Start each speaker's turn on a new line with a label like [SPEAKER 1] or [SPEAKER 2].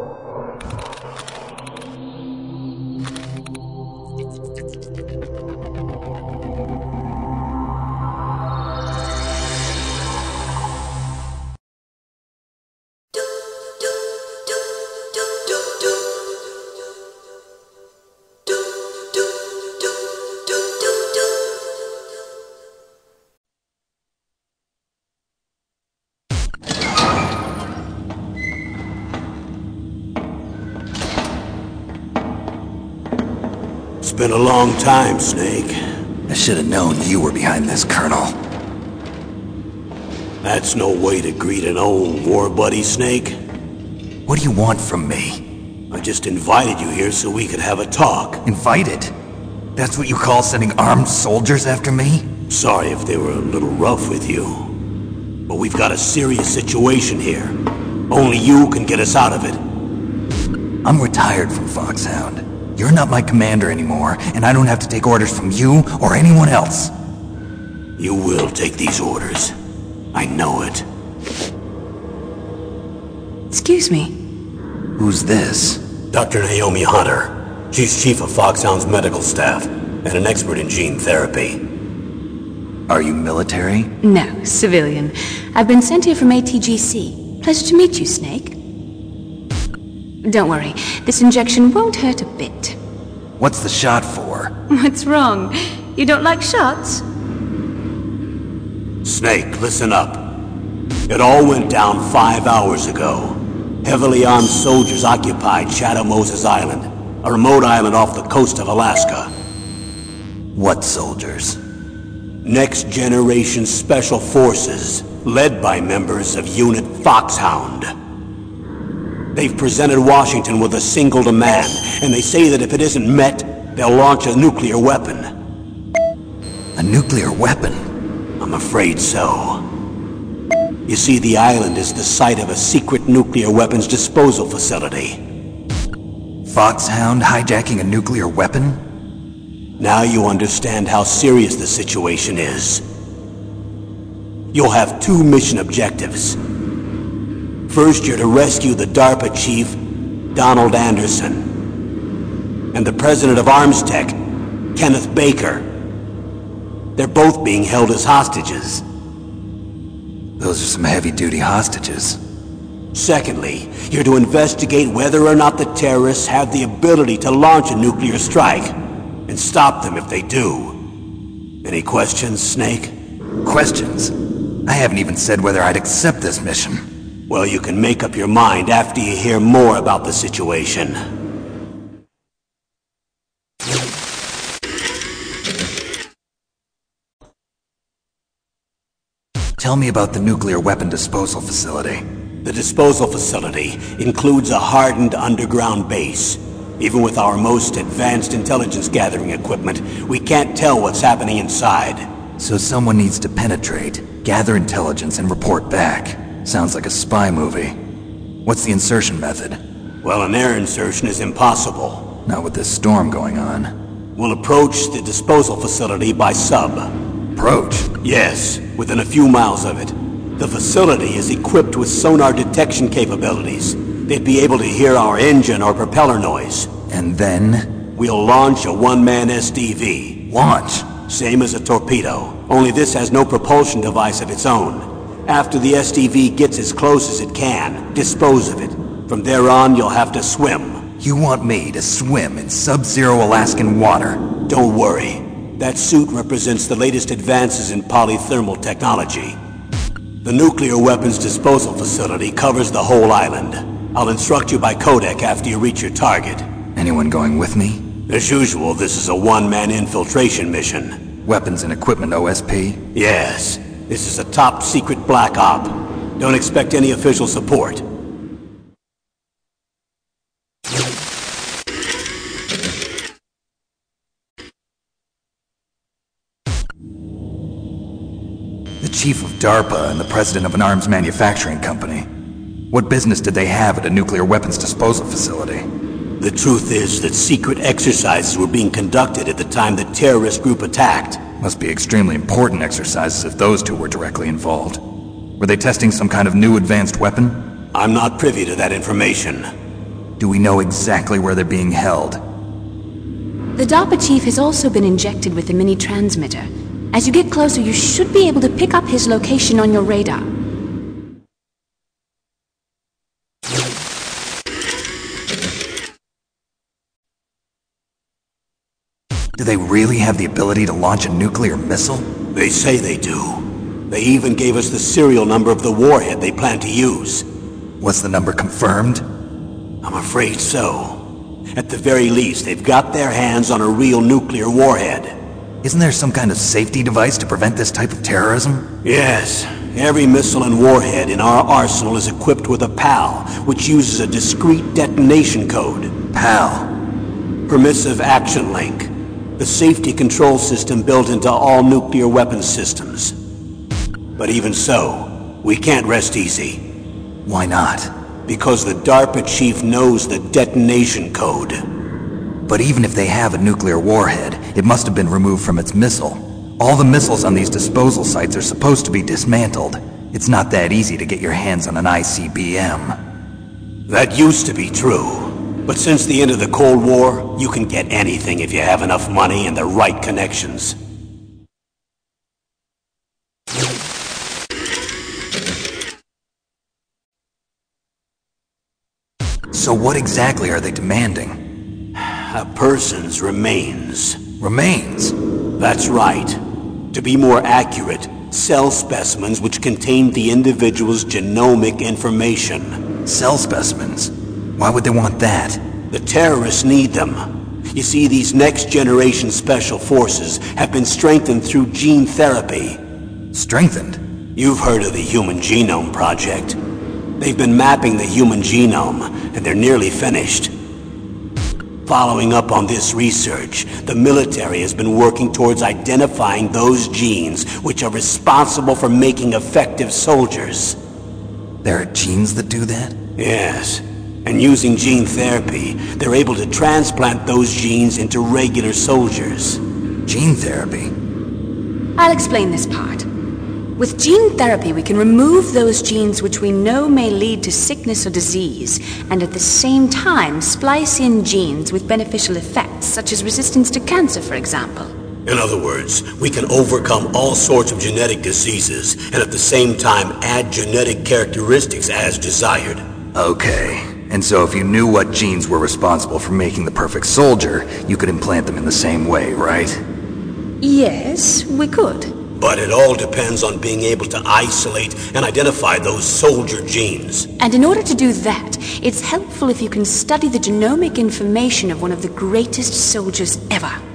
[SPEAKER 1] It's been a long time, Snake.
[SPEAKER 2] I should have known you were behind this, Colonel.
[SPEAKER 1] That's no way to greet an old war buddy, Snake.
[SPEAKER 2] What do you want from me?
[SPEAKER 1] I just invited you here so we could have a talk.
[SPEAKER 2] Invited? That's what you call sending armed soldiers after me?
[SPEAKER 1] Sorry if they were a little rough with you. But we've got a serious situation here. Only you can get us out of it.
[SPEAKER 2] I'm retired from Foxhound. You're not my commander anymore, and I don't have to take orders from you or anyone else.
[SPEAKER 1] You will take these orders. I know it.
[SPEAKER 3] Excuse me.
[SPEAKER 2] Who's this?
[SPEAKER 1] Dr. Naomi Hunter. She's chief of Foxhound's medical staff and an expert in gene therapy.
[SPEAKER 2] Are you military?
[SPEAKER 3] No, civilian. I've been sent here from ATGC. Pleasure to meet you, Snake. Don't worry, this injection won't hurt a bit.
[SPEAKER 2] What's the shot for?
[SPEAKER 3] What's wrong? You don't like shots?
[SPEAKER 1] Snake, listen up. It all went down five hours ago. Heavily armed soldiers occupied Shadow Moses Island, a remote island off the coast of Alaska.
[SPEAKER 2] What soldiers?
[SPEAKER 1] Next Generation Special Forces, led by members of Unit Foxhound. They've presented Washington with a single demand, and they say that if it isn't met, they'll launch a nuclear weapon.
[SPEAKER 2] A nuclear weapon?
[SPEAKER 1] I'm afraid so. You see, the island is the site of a secret nuclear weapons disposal facility.
[SPEAKER 2] Foxhound hijacking a nuclear weapon?
[SPEAKER 1] Now you understand how serious the situation is. You'll have two mission objectives. First, you're to rescue the DARPA chief, Donald Anderson, and the president of Armstech, Kenneth Baker. They're both being held as hostages.
[SPEAKER 2] Those are some heavy-duty hostages.
[SPEAKER 1] Secondly, you're to investigate whether or not the terrorists have the ability to launch a nuclear strike, and stop them if they do. Any questions, Snake?
[SPEAKER 2] Questions? I haven't even said whether I'd accept this mission.
[SPEAKER 1] Well, you can make up your mind after you hear more about the situation.
[SPEAKER 2] Tell me about the nuclear weapon disposal facility.
[SPEAKER 1] The disposal facility includes a hardened underground base. Even with our most advanced intelligence gathering equipment, we can't tell what's happening inside.
[SPEAKER 2] So someone needs to penetrate, gather intelligence, and report back. Sounds like a spy movie. What's the insertion method?
[SPEAKER 1] Well, an air insertion is impossible.
[SPEAKER 2] Not with this storm going on.
[SPEAKER 1] We'll approach the disposal facility by sub.
[SPEAKER 2] Approach?
[SPEAKER 1] Yes, within a few miles of it. The facility is equipped with sonar detection capabilities. They'd be able to hear our engine or propeller noise.
[SPEAKER 2] And then?
[SPEAKER 1] We'll launch a one-man SDV.
[SPEAKER 2] Launch?
[SPEAKER 1] Same as a torpedo, only this has no propulsion device of its own. After the SDV gets as close as it can, dispose of it. From there on, you'll have to swim.
[SPEAKER 2] You want me to swim in sub-zero Alaskan water?
[SPEAKER 1] Don't worry. That suit represents the latest advances in polythermal technology. The nuclear weapons disposal facility covers the whole island. I'll instruct you by codec after you reach your target.
[SPEAKER 2] Anyone going with me?
[SPEAKER 1] As usual, this is a one-man infiltration mission.
[SPEAKER 2] Weapons and equipment OSP?
[SPEAKER 1] Yes. This is a top-secret black op. Don't expect any official support.
[SPEAKER 2] The chief of DARPA and the president of an arms manufacturing company. What business did they have at a nuclear weapons disposal facility?
[SPEAKER 1] The truth is that secret exercises were being conducted at the time the terrorist group attacked.
[SPEAKER 2] Must be extremely important exercises if those two were directly involved. Were they testing some kind of new advanced weapon?
[SPEAKER 1] I'm not privy to that information.
[SPEAKER 2] Do we know exactly where they're being held?
[SPEAKER 3] The DARPA chief has also been injected with a mini transmitter. As you get closer, you should be able to pick up his location on your radar.
[SPEAKER 2] Do they really have the ability to launch a nuclear missile?
[SPEAKER 1] They say they do. They even gave us the serial number of the warhead they plan to use.
[SPEAKER 2] Was the number confirmed?
[SPEAKER 1] I'm afraid so. At the very least, they've got their hands on a real nuclear warhead.
[SPEAKER 2] Isn't there some kind of safety device to prevent this type of terrorism?
[SPEAKER 1] Yes. Every missile and warhead in our arsenal is equipped with a PAL, which uses a discrete detonation code.
[SPEAKER 2] PAL.
[SPEAKER 1] Permissive Action Link. The safety control system built into all nuclear weapons systems. But even so, we can't rest easy.
[SPEAKER 2] Why not?
[SPEAKER 1] Because the DARPA chief knows the detonation code.
[SPEAKER 2] But even if they have a nuclear warhead, it must have been removed from its missile. All the missiles on these disposal sites are supposed to be dismantled. It's not that easy to get your hands on an ICBM.
[SPEAKER 1] That used to be true. But since the end of the Cold War, you can get anything if you have enough money and the right connections.
[SPEAKER 2] So what exactly are they demanding?
[SPEAKER 1] A person's remains.
[SPEAKER 2] Remains?
[SPEAKER 1] That's right. To be more accurate, cell specimens which contain the individual's genomic information.
[SPEAKER 2] Cell specimens? Why would they want that?
[SPEAKER 1] The terrorists need them. You see, these next-generation special forces have been strengthened through gene therapy.
[SPEAKER 2] Strengthened?
[SPEAKER 1] You've heard of the Human Genome Project. They've been mapping the human genome, and they're nearly finished. Following up on this research, the military has been working towards identifying those genes which are responsible for making effective soldiers.
[SPEAKER 2] There are genes that do that?
[SPEAKER 1] Yes. And using gene therapy, they're able to transplant those genes into regular soldiers.
[SPEAKER 2] Gene therapy?
[SPEAKER 3] I'll explain this part. With gene therapy, we can remove those genes which we know may lead to sickness or disease, and at the same time splice in genes with beneficial effects, such as resistance to cancer, for example.
[SPEAKER 1] In other words, we can overcome all sorts of genetic diseases, and at the same time add genetic characteristics as desired.
[SPEAKER 2] Okay. And so if you knew what genes were responsible for making the perfect soldier, you could implant them in the same way, right?
[SPEAKER 3] Yes, we could.
[SPEAKER 1] But it all depends on being able to isolate and identify those soldier genes.
[SPEAKER 3] And in order to do that, it's helpful if you can study the genomic information of one of the greatest soldiers ever.